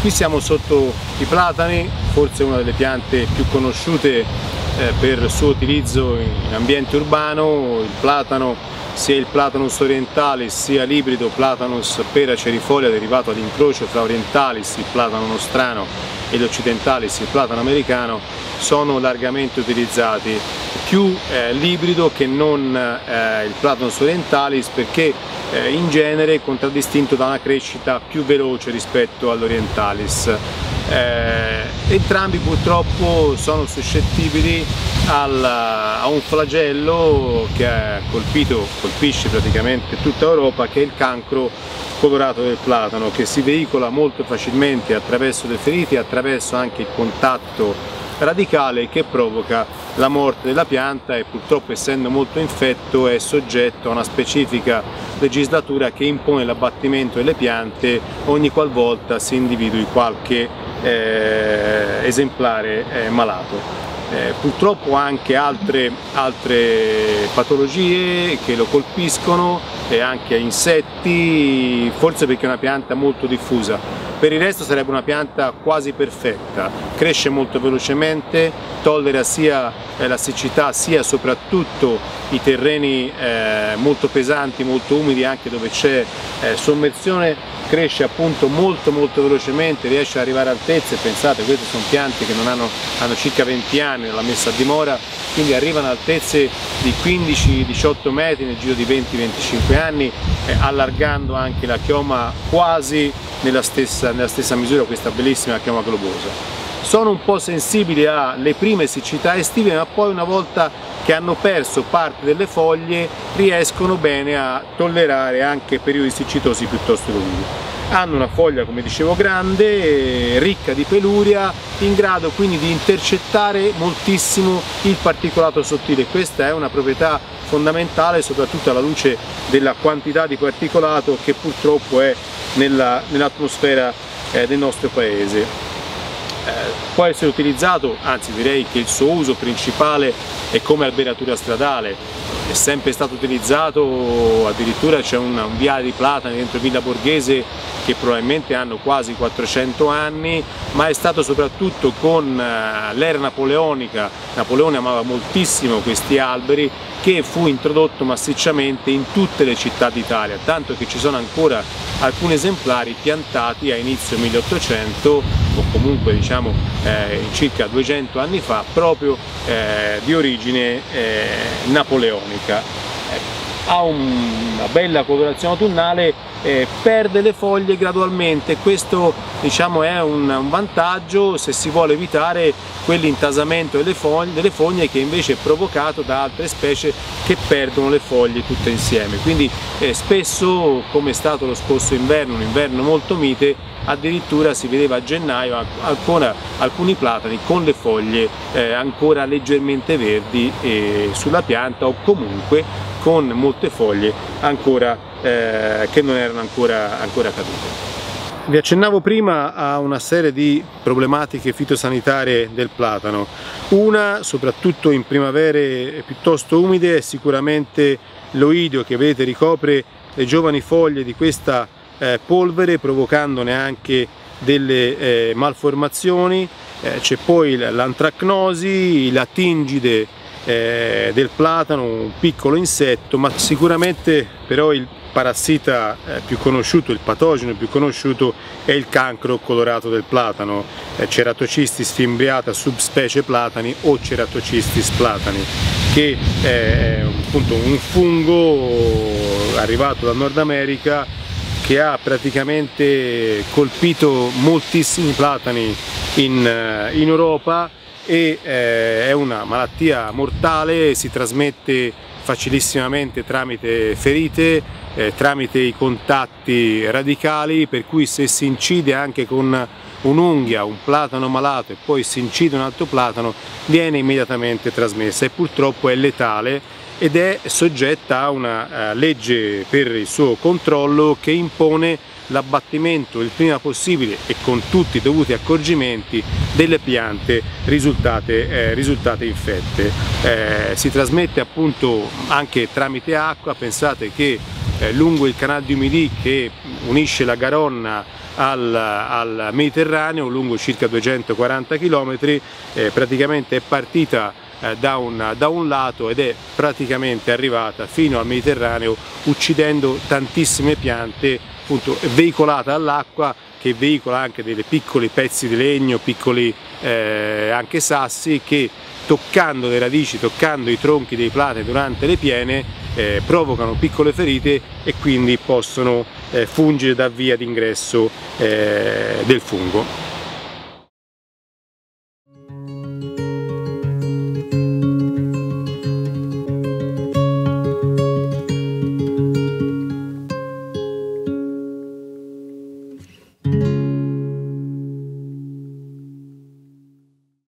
Qui siamo sotto i platani, forse una delle piante più conosciute eh, per il suo utilizzo in ambiente urbano, il platano sia il Platanus orientalis sia l'ibrido Platanus pera cerifolia derivato dall'incrocio tra orientalis, il platano nostrano ed occidentalis, il platano americano, sono largamente utilizzati, più eh, l'ibrido che non eh, il Platanus orientalis perché eh, in genere è contraddistinto da una crescita più veloce rispetto all'orientalis. Eh, entrambi purtroppo sono suscettibili al, a un flagello che ha colpito, colpisce praticamente tutta Europa che è il cancro colorato del platano che si veicola molto facilmente attraverso le ferite, attraverso anche il contatto radicale che provoca la morte della pianta e purtroppo essendo molto infetto è soggetto a una specifica legislatura che impone l'abbattimento delle piante ogni qualvolta si individui qualche eh, esemplare eh, malato. Eh, purtroppo anche altre, altre patologie che lo colpiscono e anche insetti, forse perché è una pianta molto diffusa. Per il resto sarebbe una pianta quasi perfetta, cresce molto velocemente, tollera sia eh, la siccità sia soprattutto i terreni eh, molto pesanti, molto umidi anche dove c'è eh, sommersione. Cresce appunto molto molto velocemente, riesce ad arrivare a altezze, pensate queste sono piante che hanno, hanno, circa 20 anni nella messa a dimora, quindi arrivano a altezze di 15-18 metri nel giro di 20-25 anni, allargando anche la chioma quasi nella stessa, nella stessa misura questa bellissima chioma globosa sono un po' sensibili alle prime siccità estive ma poi una volta che hanno perso parte delle foglie riescono bene a tollerare anche periodi siccitosi piuttosto lunghi. Hanno una foglia come dicevo grande, ricca di peluria, in grado quindi di intercettare moltissimo il particolato sottile. Questa è una proprietà fondamentale soprattutto alla luce della quantità di particolato che purtroppo è nell'atmosfera nell eh, del nostro paese. Eh, può essere utilizzato, anzi direi che il suo uso principale è come alberatura stradale, è sempre stato utilizzato, addirittura c'è un, un viale di platani dentro Villa Borghese che probabilmente hanno quasi 400 anni, ma è stato soprattutto con eh, l'era napoleonica, Napoleone amava moltissimo questi alberi, che fu introdotto massicciamente in tutte le città d'Italia, tanto che ci sono ancora alcuni esemplari piantati a inizio 1800 o comunque diciamo eh, circa 200 anni fa proprio eh, di origine eh, napoleonica. Ha un, una bella colorazione autunnale eh, perde le foglie gradualmente. Questo diciamo, è un, un, vantaggio se si vuole evitare quell'intasamento delle foglie, delle fogne che invece è provocato da altre specie che perdono le foglie tutte insieme. Quindi eh, spesso come è stato lo scorso inverno, un inverno molto mite addirittura si vedeva a gennaio ancora alcuni platani con le foglie eh, ancora leggermente verdi eh, sulla pianta o comunque con molte foglie ancora eh, che non erano ancora, ancora cadute. Vi accennavo prima a una serie di problematiche fitosanitarie del platano. Una, soprattutto in primavere piuttosto umide, è sicuramente l'oidio che vedete ricopre le giovani foglie di questa eh, polvere provocandone anche delle eh, malformazioni. Eh, c'è poi l'antracnosi, la tingide eh, del platano, un piccolo insetto, ma sicuramente però il parassita eh, più conosciuto, il patogeno più conosciuto è il cancro colorato del platano, eh, Ceratocistis fimbriata subspecie platani o Ceratocistis platani, che è appunto un fungo arrivato dal Nord America che ha praticamente colpito moltissimi platani in, eh, in Europa e eh, è una malattia mortale, si trasmette facilissimamente tramite ferite, eh, tramite i contatti radicali, per cui se si incide anche con un'unghia, un platano malato e poi si incide un altro platano, viene immediatamente trasmessa e purtroppo è letale ed è soggetta a una uh, legge per il suo controllo che impone l'abbattimento il prima possibile e con tutti i dovuti accorgimenti delle piante risultate, eh, risultate infette. Eh, si trasmette appunto anche tramite acqua, pensate che eh, lungo il canale di Umidì che unisce la Garonna al, al Mediterraneo lungo circa 240 km, eh, praticamente è partita eh, da, un, da un lato ed è praticamente arrivata fino al Mediterraneo uccidendo tantissime piante, appunto veicolata all'acqua che veicola anche dei piccoli pezzi di legno, piccoli eh, anche sassi che toccando le radici, toccando i tronchi dei platani durante le piene eh, provocano piccole ferite e quindi possono eh, fungere da via d'ingresso eh, del fungo.